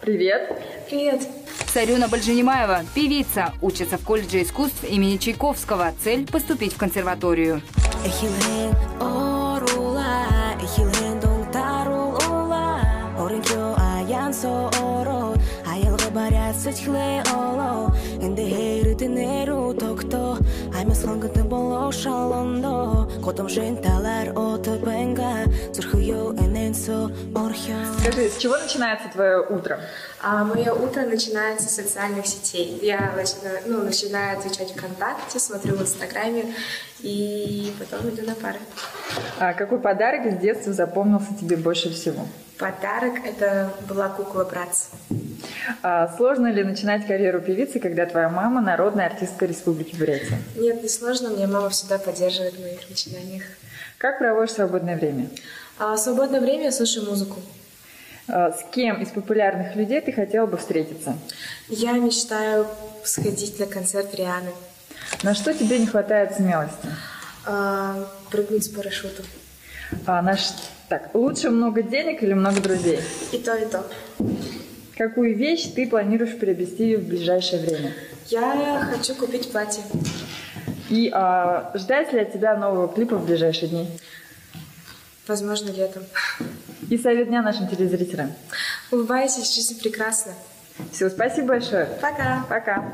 Привет. Привет. Сарюна Бальжинимаева, певица, учится в колледже искусств имени Чайковского. Цель – поступить в консерваторию. Аймас хонготын болоо шалондо Скажи, с чего начинается твое утро? А, мое утро начинается с социальных сетей. Я начинаю, ну, начинаю отвечать ВКонтакте, смотрю в Инстаграме и потом иду на пары. А какой подарок из детства запомнился тебе больше всего? Подарок — это была кукла братца. А сложно ли начинать карьеру певицы, когда твоя мама народная артистка Республики Бурятия? Нет, не сложно. Меня мама всегда поддерживает в моих начинаниях. Как проводишь свободное время? А свободное время я слушаю музыку. А с кем из популярных людей ты хотела бы встретиться? Я мечтаю сходить на концерт Рианы. На что тебе не хватает смелости? А, прыгнуть с парашютом. А, наш... Так, лучше много денег или много друзей? И то, и то. Какую вещь ты планируешь приобрести в ближайшее время? Я хочу купить платье. И а, ждать ли от тебя нового клипа в ближайшие дни? Возможно, летом. И совет дня нашим телезрителям. Улыбайтесь, жизнь прекрасна. Все, спасибо большое. Пока. Пока.